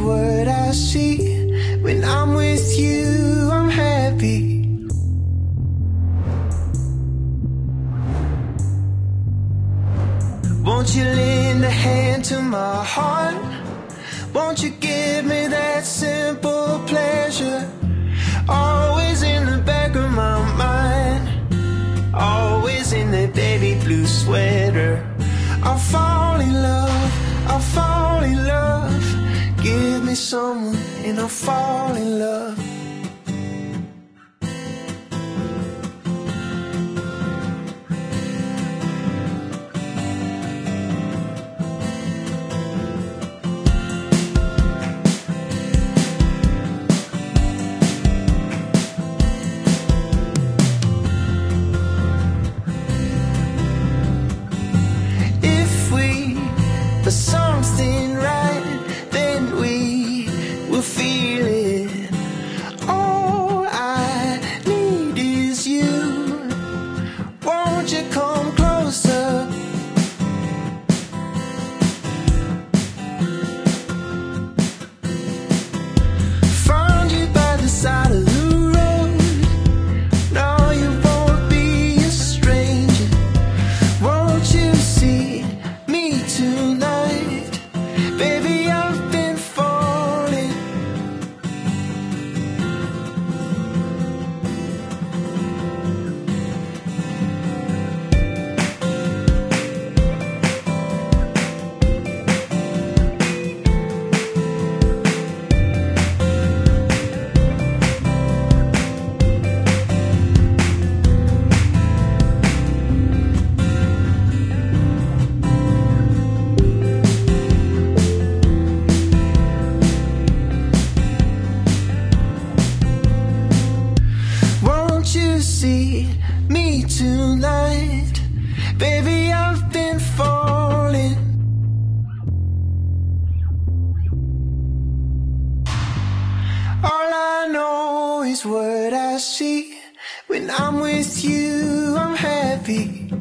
what I see. When I'm with you, I'm happy. Won't you lend a hand to my heart? Won't you give me that simple pleasure? Always in the back of my mind. Always in that baby blue sweater. I'll fall in love, I'll fall in love. Someone and I'll fall in love. See me tonight? Baby, I've been falling. All I know is what I see. When I'm with you, I'm happy.